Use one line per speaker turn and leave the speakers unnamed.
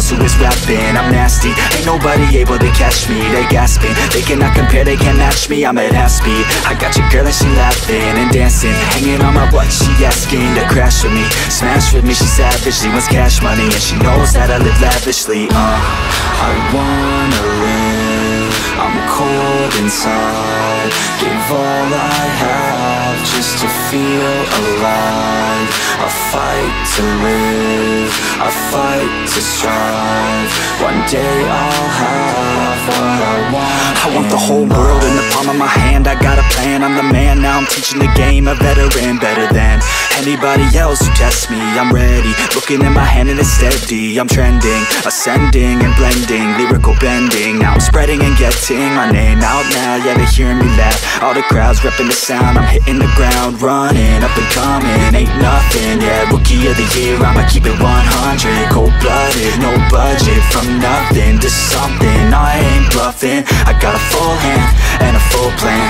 else who is rapping, I'm nasty. Ain't nobody able to catch me, they gasping. They cannot compare, they can't match me, I'm at half speed. I got your girl and she laughing and dancing. Hanging on my butt, she asking to crash with me. Smash with me, she savage, she wants cash money And she knows that I live lavishly, uh I wanna live, I'm cold inside. Give all I have just to feel alive. I fight to live, I fight to strive. One day I'll have what I want. I want the whole world in the palm of my hand. I got a plan, I'm the man Now. I'm teaching the game, a veteran Better than anybody else who tests me. I'm ready, looking at my hand and it's steady. I'm trending, ascending and blending. Lyrical bending, now I'm spreading and getting My name out now, yeah they hearing me laugh. All the crowds repping the sound. I'm hitting the ground, running, up and coming. Ain't nothing, yeah, rookie of the year. I'ma keep it 100, cold-blooded. No budget, from nothing to something. I ain't bluffing, I got a full hand and a full plan